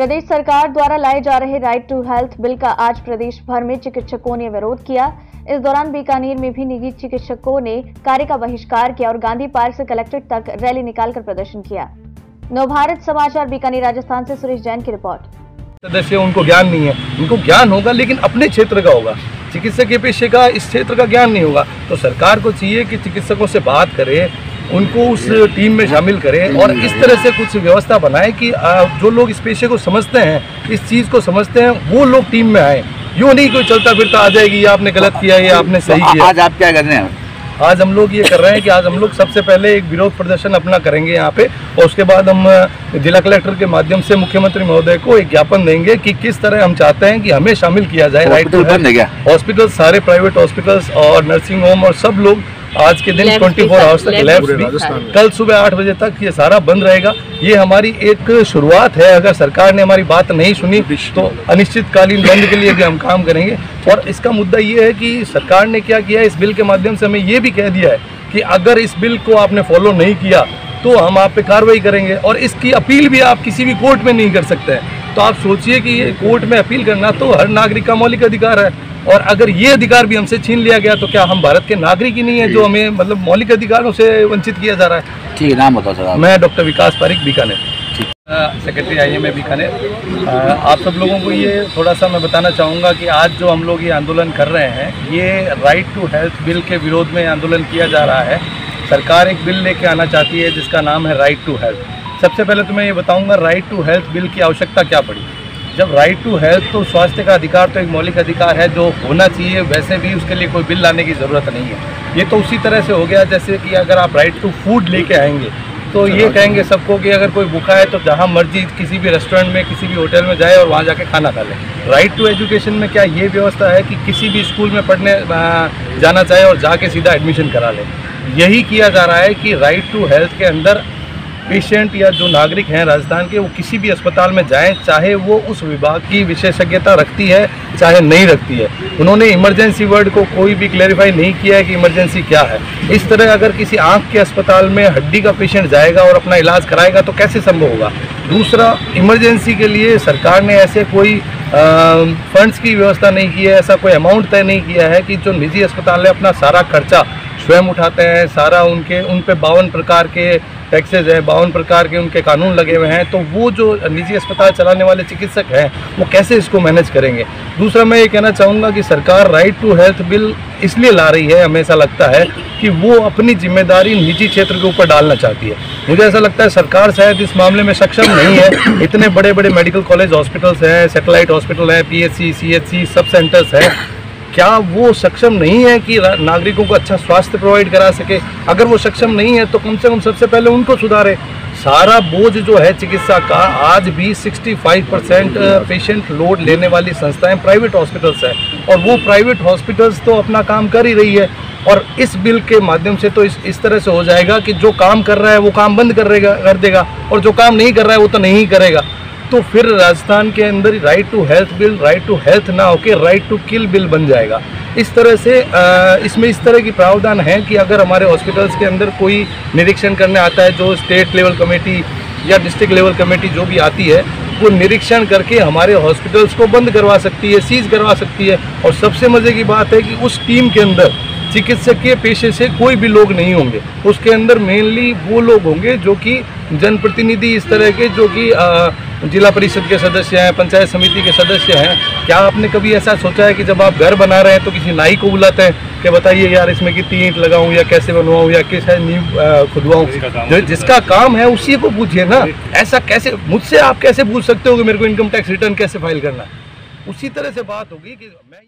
प्रदेश सरकार द्वारा लाए जा रहे राइट टू हेल्थ बिल का आज प्रदेश भर में चिकित्सकों ने विरोध किया। इस दौरान बीकानेर में भी निजी चिकित्सकों ने कार्य का बहिष्कार किया और गांधी पार्क से कलेक्ट्रेट तक रैली निकालकर प्रदर्शन किया। नवभारत समाचार, बीकानेर, राजस्थान से सुरेश जैन की रिपोर्ट। सदस्य, उनको ज्ञान नहीं है। उनको ज्ञान होगा, लेकिन अपने क्षेत्र का होगा। चिकित्सक के पेशे का इस क्षेत्र का ज्ञान नहीं होगा। तो सरकार को चाहिए कि चिकित्सकों से बात करे उनको उस टीम में शामिल करें और इस तरह से कुछ व्यवस्था बनाए कि जो लोग इस पेशे को समझते हैं इस चीज़ को समझते हैं वो लोग टीम में आए। यूँ नहीं कोई चलता फिरता आ जाएगी ये आपने गलत किया ये आपने सही तो किया। आज आप क्या कर रहे हैं? आज हम लोग ये कर रहे हैं कि आज हम लोग सबसे पहले एक विरोध प्रदर्शन अपना करेंगे यहाँ पे और उसके बाद हम जिला कलेक्टर के माध्यम से मुख्यमंत्री महोदय को एक ज्ञापन देंगे कि किस तरह हम चाहते हैं कि हमें शामिल किया जाए। राइट हॉस्पिटल सारे प्राइवेट हॉस्पिटल्स और नर्सिंग होम और सब लोग आज के दिन Labs 24 भी आवर्स तक लैब्स भी कल सुबह आठ बजे तक ये सारा बंद रहेगा। ये हमारी एक शुरुआत है। अगर सरकार ने हमारी बात नहीं सुनी तो अनिश्चितकालीन बंद के लिए भी हम काम करेंगे। और इसका मुद्दा ये है कि सरकार ने क्या किया इस बिल के माध्यम से हमें ये भी कह दिया है कि अगर इस बिल को आपने फॉलो नहीं किया तो हम आप पे कार्रवाई करेंगे। और इसकी अपील भी आप किसी भी कोर्ट में नहीं कर सकते। हैं तो आप सोचिए कि ये कोर्ट में अपील करना तो हर नागरिक का मौलिक अधिकार है। और अगर ये अधिकार भी हमसे छीन लिया गया तो क्या हम भारत के नागरिक ही नहीं है जो हमें मतलब मौलिक अधिकारों से वंचित किया जा रहा है? ठीक है नाम बताओ सर मैं doctor Vikas Pareek Bikaner. Secretary I M A Bikaner. आप सब लोगों को ये थोड़ा सा मैं बताना चाहूँगा कि आज जो हम लोग ये आंदोलन कर रहे हैं ये राइट टू हेल्थ बिल के विरोध में आंदोलन किया जा रहा है। सरकार एक बिल लेके आना चाहती है जिसका नाम है राइट टू हेल्थ सबसे पहले तो मैं ये बताऊँगा राइट टू हेल्थ बिल की आवश्यकता क्या पड़ी? जब राइट टू हेल्थ तो स्वास्थ्य का अधिकार तो एक मौलिक अधिकार है जो होना चाहिए वैसे भी उसके लिए कोई बिल लाने की ज़रूरत नहीं है। ये तो उसी तरह से हो गया जैसे कि अगर आप राइट टू फ़ूड लेके आएँगे तो ये कहेंगे सबको कि अगर कोई भूखा है तो जहाँ मर्ज़ी किसी भी रेस्टोरेंट में किसी भी होटल में जाए और वहाँ जाके खाना खा ले। राइट टू एजुकेशन में क्या ये व्यवस्था है कि किसी भी स्कूल में पढ़ने जाना चाहे और जाके सीधा एडमिशन करा ले? यही किया जा रहा है कि राइट टू हेल्थ के अंदर पेशेंट या जो नागरिक हैं राजस्थान के, वो किसी भी अस्पताल में जाएँ, चाहे वो उस विभाग की विशेषज्ञता रखती है, चाहे नहीं रखती है। उन्होंने इमरजेंसी वर्ड को कोई भी क्लेरिफाई नहीं किया है कि इमरजेंसी क्या है। इस तरह अगर किसी आँख के अस्पताल में हड्डी का पेशेंट जाएगा और अपना इलाज कराएगा तो कैसे संभव होगा? दूसरा, इमरजेंसी के लिए सरकार ने ऐसे कोई फंड्स की व्यवस्था नहीं की है, ऐसा कोई अमाउंट तय नहीं किया है कि जो निजी अस्पताल है अपना सारा खर्चा स्वयं उठाते हैं, सारा उनके, उन पे बावन प्रकार के टैक्सेज हैं, बावन प्रकार के उनके कानून लगे हुए हैं तो वो जो निजी अस्पताल चलाने वाले चिकित्सक हैं, वो कैसे इसको मैनेज करेंगे? दूसरा मैं ये कहना चाहूँगा कि सरकार राइट टू हेल्थ बिल इसलिए ला रही है, हमें ऐसा लगता है कि वो अपनी ज़िम्मेदारी निजी क्षेत्र के ऊपर डालना चाहती है। मुझे ऐसा लगता है सरकार शायद इस मामले में सक्षम नहीं है। इतने बड़े बड़े मेडिकल कॉलेज हॉस्पिटल्स हैं सेटेलाइट हॉस्पिटल हैं पीएचसी सीएचसी सब सेंटर्स हैं। क्या वो सक्षम नहीं है कि नागरिकों को अच्छा स्वास्थ्य प्रोवाइड करा सके? अगर वो सक्षम नहीं है तो कम से कम सबसे पहले उनको सुधारे। सारा बोझ जो है चिकित्सा का, आज भी 65 परसेंट पेशेंट लोड लेने वाली संस्थाएँ प्राइवेट हॉस्पिटल्स हैं। और वो प्राइवेट हॉस्पिटल्स तो अपना काम कर ही रही है। और इस बिल के माध्यम से तो इस इस तरह से हो जाएगा कि जो काम कर रहा है, वो काम बंद कर कर देगा। और जो काम नहीं कर रहा है, वो तो नहीं करेगा। तो फिर राजस्थान के अंदर right to health bill right to health ना होके राइट टू किल बिल बन जाएगा। इस तरह से इसमें इस तरह की प्रावधान है कि अगर हमारे हॉस्पिटल्स के अंदर कोई निरीक्षण करने आता है, जो स्टेट लेवल कमेटी या डिस्ट्रिक्ट लेवल कमेटी जो भी आती है, वो निरीक्षण करके हमारे हॉस्पिटल्स को बंद करवा सकती है सीज करवा सकती है। और सबसे मज़े की बात है कि उस टीम के अंदर चिकित्सकीय पेशे से कोई भी लोग नहीं होंगे। उसके अंदर मेनली वो लोग होंगे जो कि जनप्रतिनिधि इस तरह के, जो कि जिला परिषद के सदस्य हैं पंचायत समिति के सदस्य हैं। क्या आपने कभी ऐसा सोचा है कि जब आप घर बना रहे हैं तो किसी नाई को बुलाते हैं कि बताइए यार इसमें कितनी ईंट लगाऊँ या कैसे बनवाऊं या किस नींव खुदवाऊ? खुदवाऊं जो जिसका काम है उसी को पूछिए ना। ऐसा कैसे मुझसे आप कैसे पूछ सकते हो कि मेरे को इनकम टैक्स रिटर्न कैसे फ़ाइल करना है? उसी तरह से बात होगी कि मैं